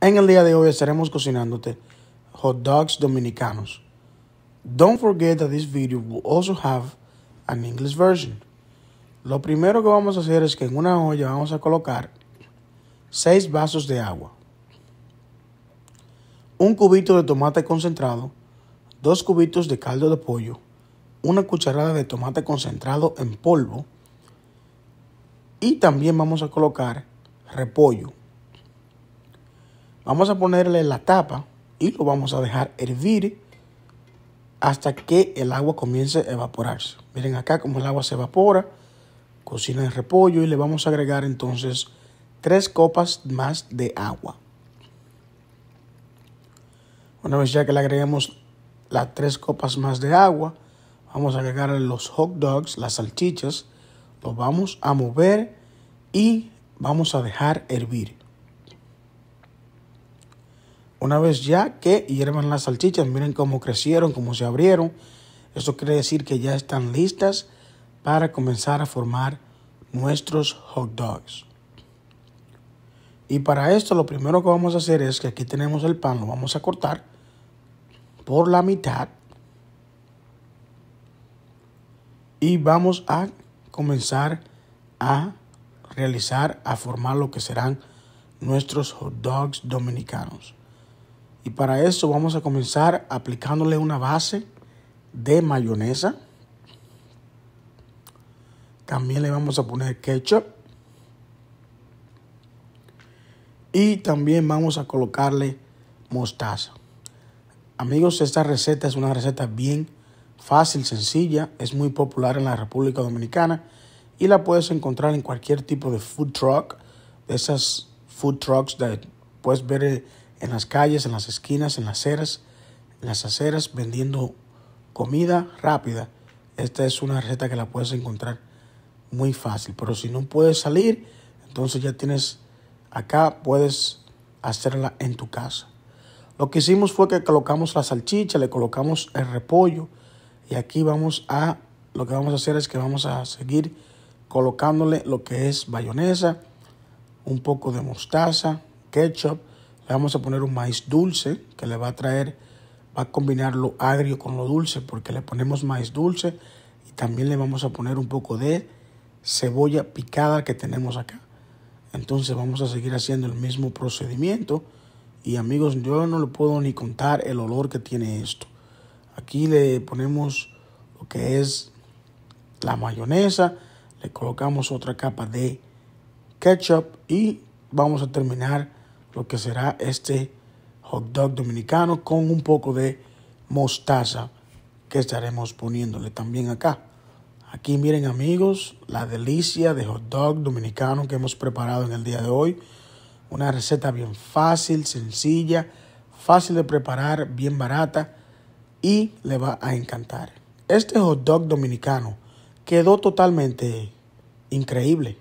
En el día de hoy estaremos cocinándote hot dogs dominicanos. Don't forget that this video will also have an English version. Lo primero que vamos a hacer es que en una olla vamos a colocar 6 vasos de agua, un cubito de tomate concentrado, dos cubitos de caldo de pollo, una cucharada de tomate concentrado en polvo y también vamos a colocar repollo. Vamos a ponerle la tapa y lo vamos a dejar hervir hasta que el agua comience a evaporarse. Miren acá como el agua se evapora, cocina el repollo y le vamos a agregar entonces tres copas más de agua. Una vez ya que le agreguemos las tres copas más de agua, vamos a agregar los hot dogs, las salchichas, los vamos a mover y vamos a dejar hervir. Una vez ya que hiervan las salchichas, miren cómo crecieron, cómo se abrieron. Eso quiere decir que ya están listas para comenzar a formar nuestros hot dogs. Y para esto lo primero que vamos a hacer es que aquí tenemos el pan, lo vamos a cortar por la mitad. Y vamos a comenzar a realizar, a formar lo que serán nuestros hot dogs dominicanos. Y para eso vamos a comenzar aplicándole una base de mayonesa. También le vamos a poner ketchup. Y también vamos a colocarle mostaza. Amigos, esta receta es una receta bien fácil, sencilla. Es muy popular en la República Dominicana. Y la puedes encontrar en cualquier tipo de food truck. De esas food trucks que puedes ver en las calles, en las esquinas, en las aceras, en las aceras vendiendo comida rápida. Esta es una receta que la puedes encontrar muy fácil, pero si no puedes salir, entonces ya tienes acá puedes hacerla en tu casa. Lo que hicimos fue que colocamos la salchicha, le colocamos el repollo y aquí vamos a lo que vamos a hacer es que vamos a seguir colocándole lo que es bayonesa, un poco de mostaza, ketchup le vamos a poner un maíz dulce que le va a traer, va a combinar lo agrio con lo dulce porque le ponemos maíz dulce y también le vamos a poner un poco de cebolla picada que tenemos acá. Entonces vamos a seguir haciendo el mismo procedimiento y amigos, yo no le puedo ni contar el olor que tiene esto. Aquí le ponemos lo que es la mayonesa, le colocamos otra capa de ketchup y vamos a terminar lo que será este hot dog dominicano con un poco de mostaza que estaremos poniéndole también acá. Aquí miren amigos la delicia de hot dog dominicano que hemos preparado en el día de hoy. Una receta bien fácil, sencilla, fácil de preparar, bien barata y le va a encantar. Este hot dog dominicano quedó totalmente increíble.